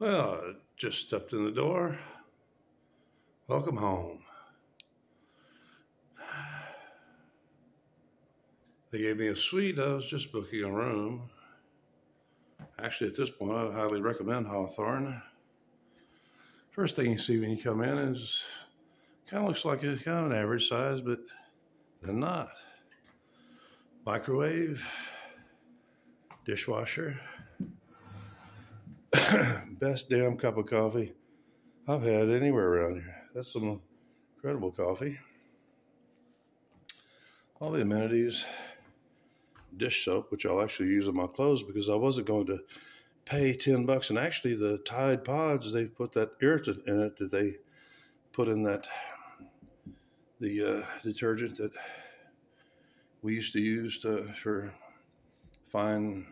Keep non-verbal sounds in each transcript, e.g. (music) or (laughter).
Well, just stepped in the door. Welcome home. They gave me a suite. I was just booking a room. Actually, at this point, I highly recommend Hawthorne. First thing you see when you come in is kind of looks like a kind of an average size, but then not. Microwave, dishwasher, (clears throat) best damn cup of coffee I've had anywhere around here. That's some incredible coffee. All the amenities, dish soap, which I'll actually use on my clothes because I wasn't going to pay 10 bucks. And actually, the Tide Pods, they put that irritant in it that they put in that, the uh, detergent that we used to use to, for fine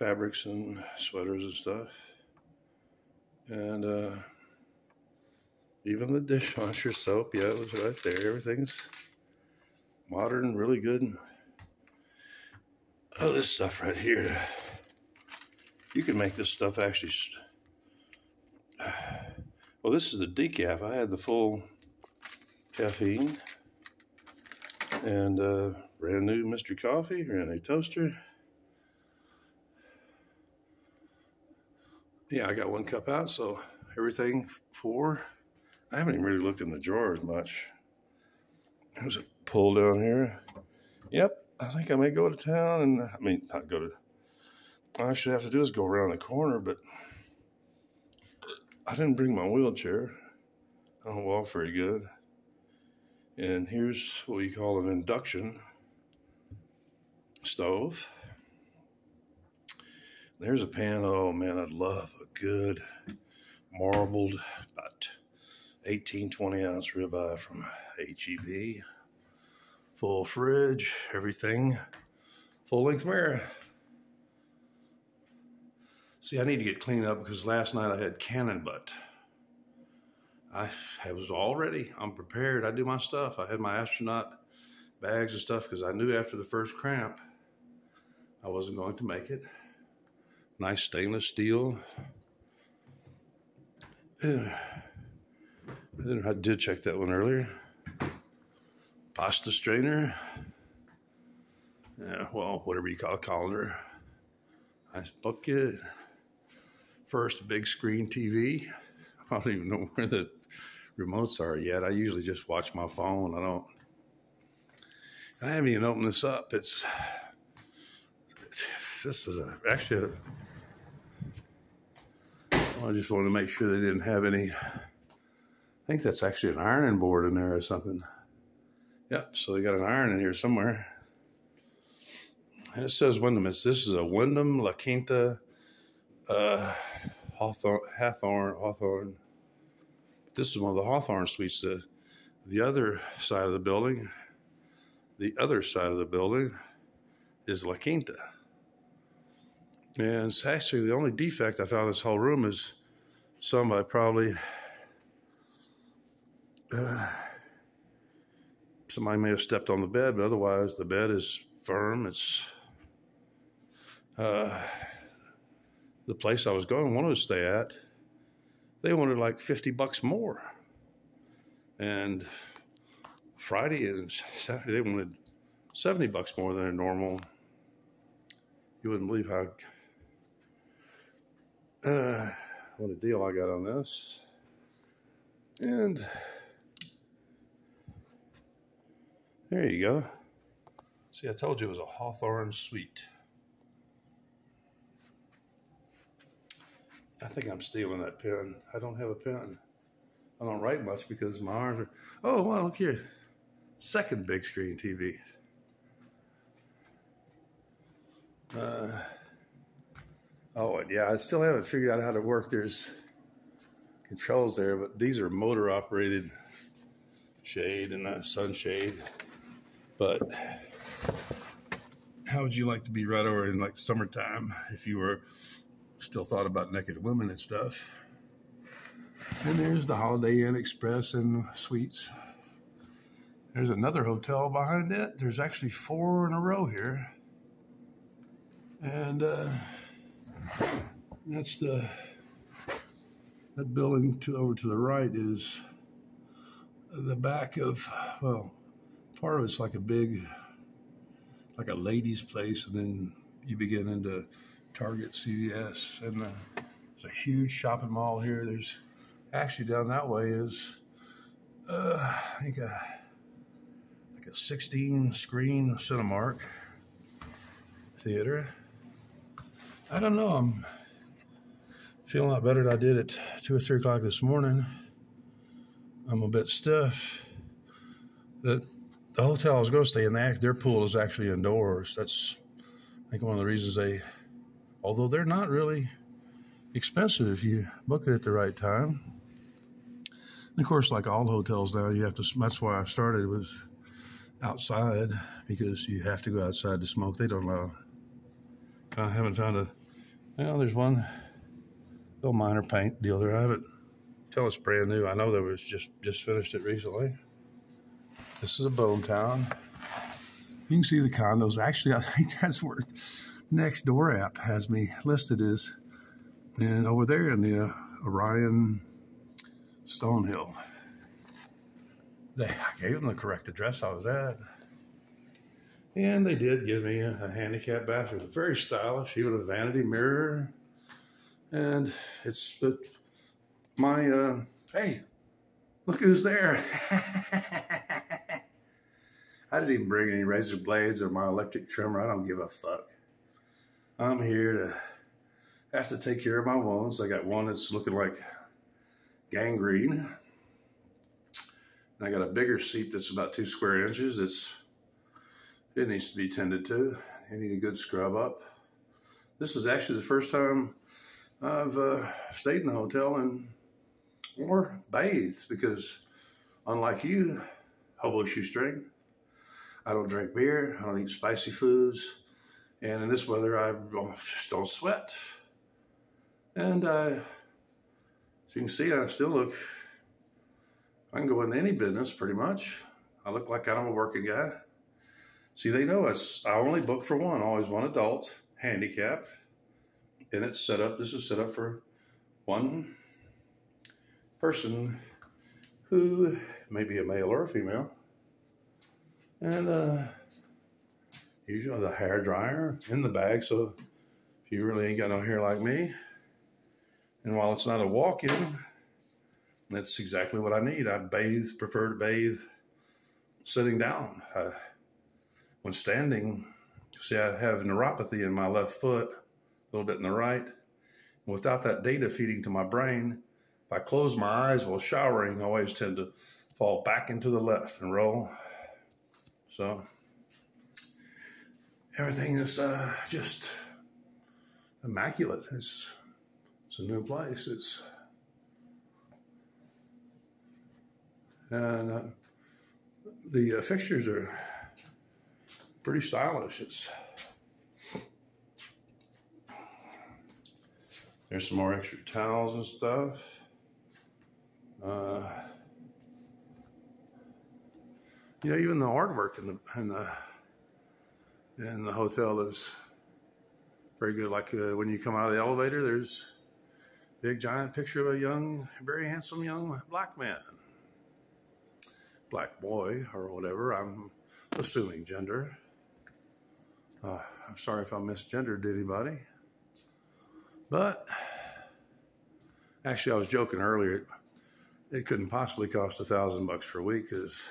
fabrics and sweaters and stuff. And uh, even the dishwasher soap, yeah, it was right there. Everything's modern, really good. Oh, this stuff right here. You can make this stuff actually. (sighs) Well, this is the decaf. I had the full caffeine and uh, brand new Mr. Coffee, brand new toaster. Yeah, I got one cup out, so everything four. I haven't even really looked in the drawers much. There's a pull down here. Yep, I think I may go to town and I mean not go to. All I should have to do is go around the corner, but I didn't bring my wheelchair. I don't walk very good. And here's what we call an induction stove. There's a pan. Oh man, I'd love a good marbled, about 18, 20 ounce ribeye from HEB. Full fridge, everything. Full length mirror. See, I need to get cleaned up because last night I had cannon butt. I was all ready. I'm prepared. I do my stuff. I had my astronaut bags and stuff because I knew after the first cramp I wasn't going to make it. Nice stainless steel. I, didn't I did check that one earlier. Pasta strainer. Yeah, well, whatever you call a colander. Nice bucket. First big screen TV. (laughs) I don't even know where the remotes are yet. I usually just watch my phone. I don't. I haven't even opened this up. It's, it's this is a, actually a, I just wanted to make sure they didn't have any. I think that's actually an ironing board in there or something. Yep, so they got an iron in here somewhere. And it says Wyndham. It's, this is a Wyndham La Quinta uh, Hawthorne, Hathorn, Hawthorne. This is one of the Hawthorne suites. The, the other side of the building, the other side of the building is La Quinta. And it's actually the only defect I found in this whole room is somebody probably uh, somebody may have stepped on the bed, but otherwise the bed is firm. It's uh, the place I was going wanted to stay at. They wanted like fifty bucks more, and Friday and Saturday they wanted seventy bucks more than a normal. You wouldn't believe how uh, what a deal I got on this. And there you go. See, I told you it was a Hawthorne suite. I think I'm stealing that pen. I don't have a pen. I don't write much because my arms are. Oh, well, look here. Second big screen TV. Uh, Oh, yeah, I still haven't figured out how to work. There's controls there, but these are motor operated shade and a sunshade. But how would you like to be right over in like summertime if you were still thought about naked women and stuff? And there's the Holiday Inn Express and Suites. There's another hotel behind it. There's actually four in a row here. And uh, that's the that building to over to the right is the back of well, part of it's like a big, like a ladies' place, and then you begin into Target, CVS, and uh, there's a huge shopping mall here. There's actually down that way is uh, I think a like a 16 screen Cinemark theater. I don't know. I'm feeling a lot better than I did at two or three o'clock this morning. I'm a bit stiff. The the hotel I was going to stay in, their pool is actually indoors. That's I think one of the reasons they, although they're not really expensive if you book it at the right time. And of course, like all hotels now, you have to. That's why I started was outside because you have to go outside to smoke. They don't allow. I haven't found a. Well, there's one little minor paint deal there. I haven't. Tell it's brand new. I know there was just just finished it recently. This is a bone town. You can see the condos. Actually, I (laughs) think that's where Nextdoor app has me listed as, and over there in the uh, Orion Stonehill. They I gave them the correct address I was at. And they did give me a, a handicap bathroom. Very stylish, even a vanity mirror. And it's uh, my, uh, hey, look who's there. (laughs) I didn't even bring any razor blades or my electric trimmer. I don't give a fuck. I'm here to have to take care of my wounds. I got one that's looking like gangrene. And I got a bigger seat that's about two square inches. It's it needs to be tended to. I need a good scrub up. This is actually the first time I've uh, stayed in a hotel and or bathed because unlike you, hobo shoestring, I don't drink beer. I don't eat spicy foods. And in this weather, I just don't sweat. And uh, so you can see, I still look, I can go into any business pretty much. I look like I'm a working guy. See, they know us. I only book for one, always one adult, handicapped. And it's set up, this is set up for one person who may be a male or a female. And uh, usually the hair dryer in the bag. So if you really ain't got no hair like me, and while it's not a walk-in, that's exactly what I need. I bathe, prefer to bathe sitting down. When standing, see, I have neuropathy in my left foot, a little bit in the right. And without that data feeding to my brain, if I close my eyes while showering, I always tend to fall back into the left and roll. So everything is uh, just immaculate. It's it's a new place. It's and uh, the uh, fixtures are pretty stylish. It's there's some more extra towels and stuff. Uh, you know, even the artwork in the in the in the hotel is very good. Like uh, when you come out of the elevator, there's big giant picture of a young, very handsome young black man, black boy or whatever. I'm assuming gender. Uh, I'm sorry if I misgendered anybody, but actually I was joking earlier. It couldn't possibly cost a thousand bucks for a week because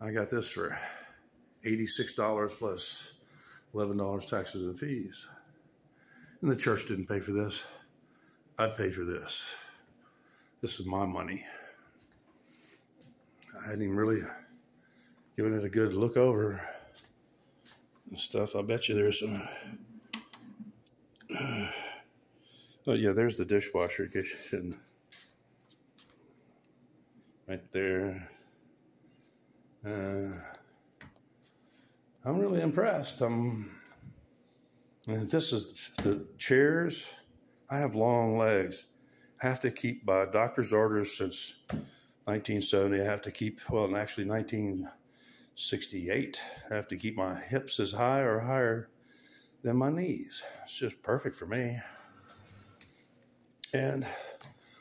I got this for eighty-six dollars plus eleven dollars taxes and fees, and the church didn't pay for this. I paid for this. This is my money. I hadn't even really given it a good look over stuff. I bet you there's some. (sighs) oh yeah, there's the dishwasher in case you Right there. Uh, I'm really impressed. I'm. this is the chairs I have long legs. I have to keep by doctor's orders since 1970. I have to keep, well, actually 1968. I have to keep my hips as high or higher than my knees. It's just perfect for me. And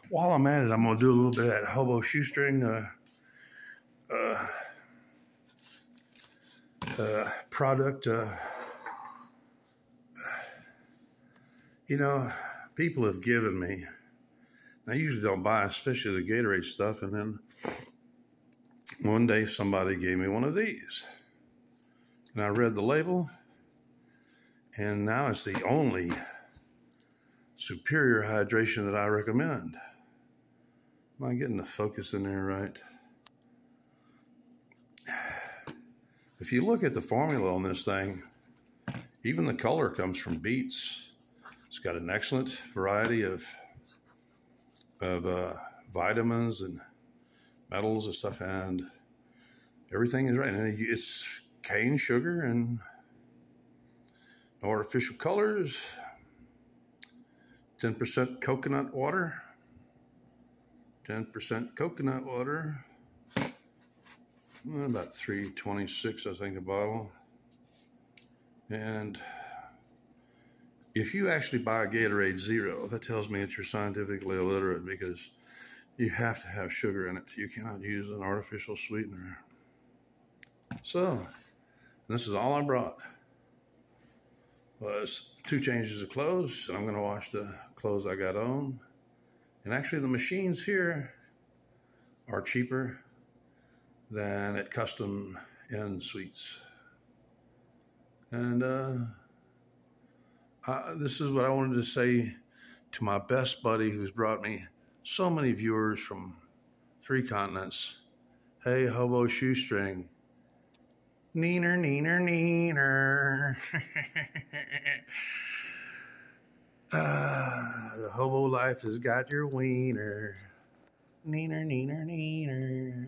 while I'm at it, I'm going to do a little bit of that hobo shoestring uh, uh, uh, product. Uh, you know, people have given me. I usually don't buy, especially the Gatorade stuff, and then one day somebody gave me one of these, and I read the label, and now it's the only superior hydration that I recommend. Am I getting the focus in there right? If you look at the formula on this thing, even the color comes from beets. It's got an excellent variety of of uh, vitamins and metals and stuff, and everything is right. And it's cane sugar and no artificial colors, 10% coconut water, 10% coconut water, about 326 I think a bottle. And if you actually buy Gatorade Zero, that tells me that you're scientifically illiterate because you have to have sugar in it. You cannot use an artificial sweetener. So, this is all I brought. Was two changes of clothes, and I'm going to wash the clothes I got on. And actually, the machines here are cheaper than at Custom Inn Suites. And uh, this is what I wanted to say to my best buddy who's brought me so many viewers from three continents. Hey, Hobo Shoestring. Neener, neener, neener. uh, (laughs) the hobo life has got your wiener. Neener, neener, neener.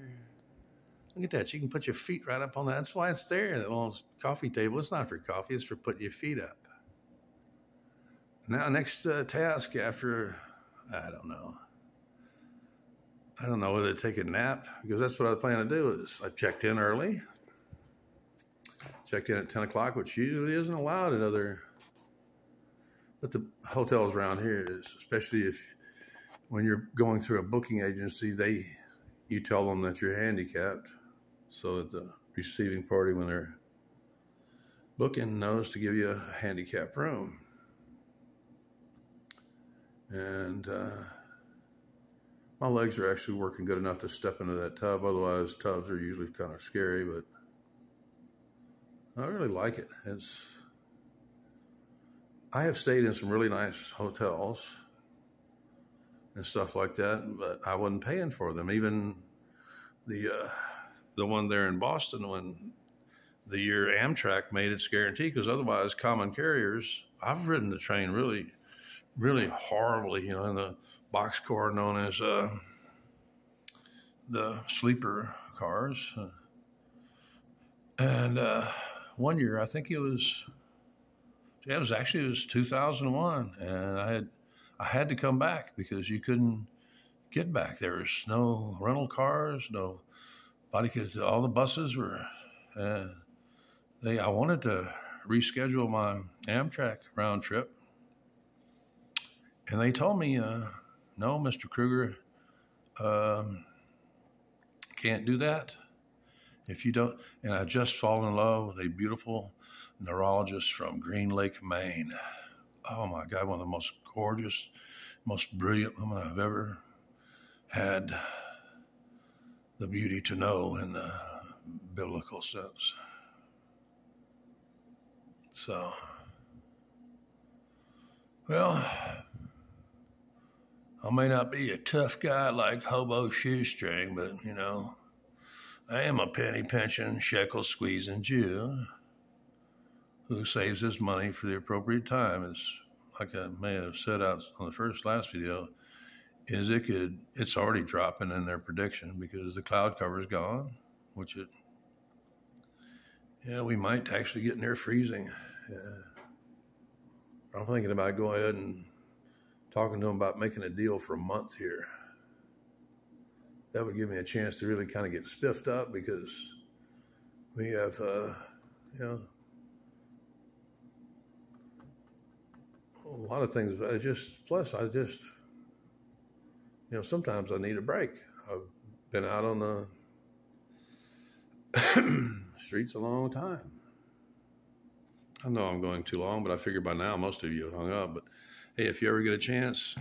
Look at that. You can put your feet right up on that. That's why it's there, that little coffee table. It's not for coffee, it's for putting your feet up. Now, next uh, task after, I don't know. I don't know whether to take a nap because that's what I plan to do. Is I checked in early, checked in at ten o'clock, which usually isn't allowed in other. But the hotels around here is, especially if when you're going through a booking agency, they you tell them that you're handicapped, so that the receiving party, when they're booking, knows to give you a handicap room. And uh, my legs are actually working good enough to step into that tub. Otherwise, tubs are usually kind of scary, but I really like it. It's I have stayed in some really nice hotels and stuff like that, but I wasn't paying for them. Even the uh, the one there in Boston when the year Amtrak made its guarantee, because otherwise, common carriers. I've ridden the train really, really horribly. You know, in the boxcar known as uh, the sleeper cars. And uh, one year, I think it was, yeah, it was actually it was 2001, and I had I had to come back because you couldn't get back. There was no rental cars, no body because all the buses were. Uh, they I wanted to reschedule my Amtrak round trip, and they told me, uh, "No, Mister Krueger, um, can't do that. If you don't." And I just fall in love with a beautiful neurologist from Green Lake, Maine. Oh my God, one of the most gorgeous, most brilliant women I've ever had the beauty to know in the biblical sense. So, well, I may not be a tough guy like Hobo Shoestring, but you know, I am a penny pinching, shekel squeezing Jew who saves his money for the appropriate time. It's like I may have said out on the first last video, is it could it's already dropping in their prediction because the cloud cover is gone, which it yeah, we might actually get near freezing. Yeah. I'm thinking about going ahead and talking to him about making a deal for a month here. That would give me a chance to really kind of get spiffed up because we have, uh, you know, a lot of things. I just, plus, I just, you know, sometimes I need a break. I've been out on the (clears throat) streets a long time. I know I'm going too long, but I figure by now most of you have hung up. But hey, if you ever get a chance,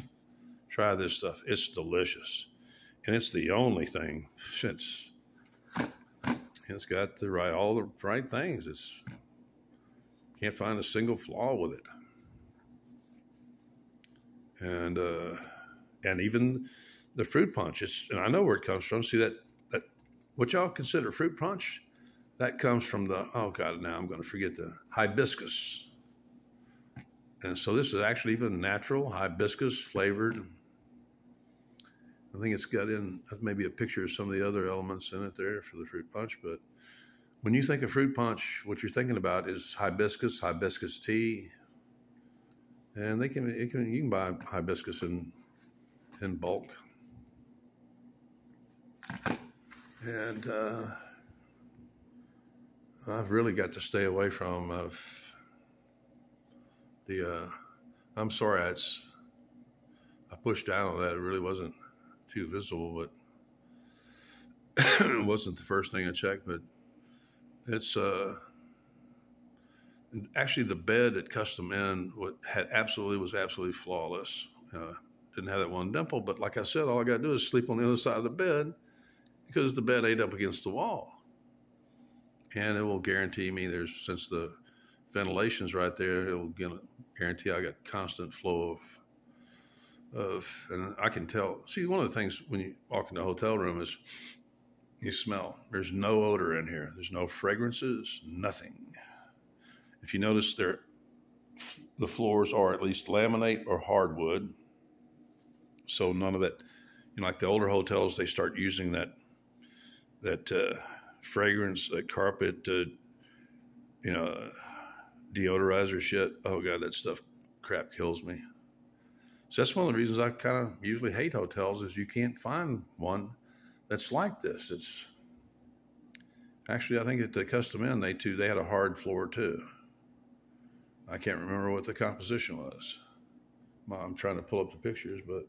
try this stuff. It's delicious. And it's the only thing since it's got the right all the right things. It's can't find a single flaw with it. And uh and even the fruit punch, it's and I know where it comes from. See that that what y'all consider fruit punch? That comes from the oh god, now I'm gonna forget the hibiscus. And so this is actually even natural hibiscus flavored I think it's got in maybe a picture of some of the other elements in it there for the fruit punch. But when you think of fruit punch, what you're thinking about is hibiscus, hibiscus tea, and they can, it can you can buy hibiscus in in bulk. And uh, I've really got to stay away from of the. Uh, I'm sorry, it's I pushed down on that. It really wasn't too visible, but (coughs) it wasn't the first thing I checked. But it's uh, actually the bed at Custom Inn had absolutely was absolutely flawless. Uh, didn't have that one dimple, but like I said, all I got to do is sleep on the other side of the bed because the bed ate up against the wall, and it will guarantee me there's since the ventilation's right there, it'll guarantee I got constant flow of of, and I can tell. See, one of the things when you walk in the hotel room is you smell. There's no odor in here. There's no fragrances. Nothing. If you notice, there, the floors are at least laminate or hardwood. So none of that. You know, like the older hotels, they start using that that uh, fragrance, that carpet, uh, you know, deodorizer shit. Oh god, that stuff crap kills me. So that's one of the reasons I kind of usually hate hotels is you can't find one that's like this. It's actually I think at the Custom Inn they too they had a hard floor too. I can't remember what the composition was. I'm trying to pull up the pictures, but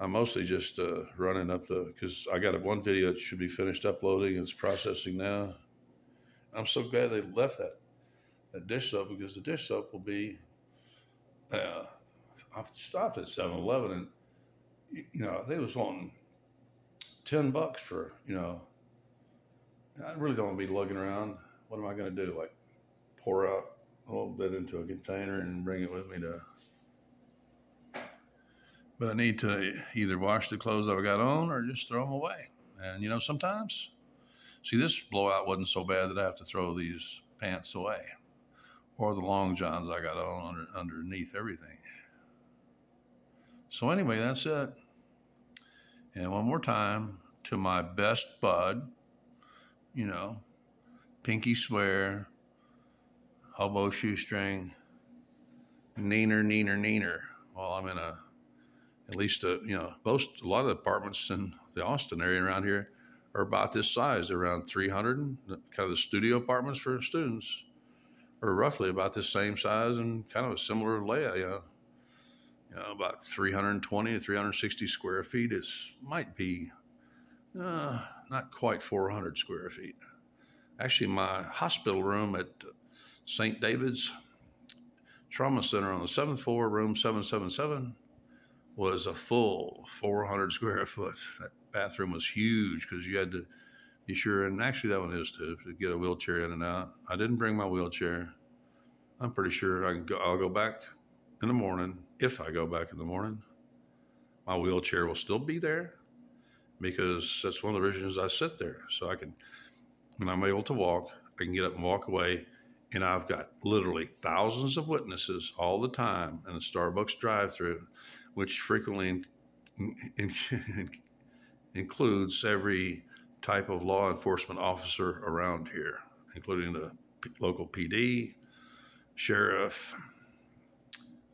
I'm mostly just uh, running up the because I got one video that should be finished uploading. It's processing now. I'm so glad they left that that dish soap because the dish soap will be uh, I stopped at 7-Eleven and you know they was wanting ten bucks for you know. I really don't want to be lugging around. What am I going to do? Like pour out a little bit into a container and bring it with me to. But I need to either wash the clothes I've got on or just throw them away. And you know sometimes, see this blowout wasn't so bad that I have to throw these pants away, or the long johns I got on under, underneath everything. So, anyway, that's it. And one more time to my best bud, you know, pinky swear, hobo shoestring, neener, neener, neener. While I'm in a, at least a, you know, most, a lot of apartments in the Austin area around here are about this size, around 300, kind of the studio apartments for students are roughly about the same size and kind of a similar layout, you know, you know, about 320 to 360 square feet. It might be uh, not quite 400 square feet. Actually, my hospital room at St. David's Trauma Center on the seventh floor, room 777, was a full 400 square foot. That bathroom was huge because you had to sure, and actually that one is too, to get a wheelchair in and out. I didn't bring my wheelchair. I'm pretty sure I go, I'll go back in the morning, if I go back in the morning, my wheelchair will still be there because that's one of the reasons I sit there. So I can, when I'm able to walk, I can get up and walk away. And I've got literally thousands of witnesses all the time in the Starbucks drive through, which frequently in, in, (laughs) in, includes every type of law enforcement officer around here, including the local PD, sheriff,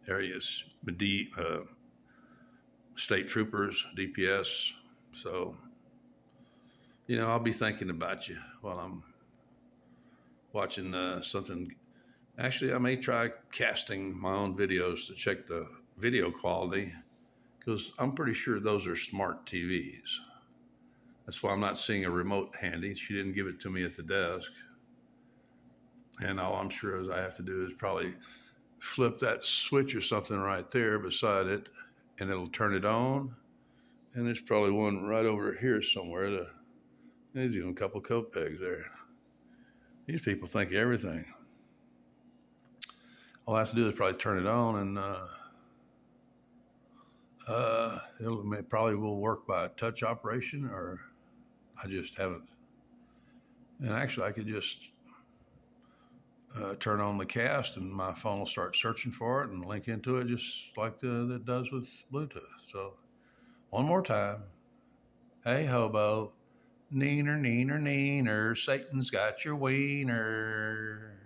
areas, D, uh, state troopers, DPS. So, you know, I'll be thinking about you while I'm watching uh, something. Actually, I may try casting my own videos to check the video quality because I'm pretty sure those are smart TVs. That's why I'm not seeing a remote handy. She didn't give it to me at the desk. And all I'm sure is I have to do is probably flip that switch or something right there beside it, and it'll turn it on. And there's probably one right over here somewhere. To, there's even a couple coat pegs there. These people think everything. All I have to do is probably turn it on, and uh, uh, it probably will work by touch operation, or I just haven't. And actually, I could just uh, turn on the cast and my phone will start searching for it and link into it just like the, it does with Bluetooth. So, one more time. Hey, hobo. Neener, neener, neener. Satan's got your wiener.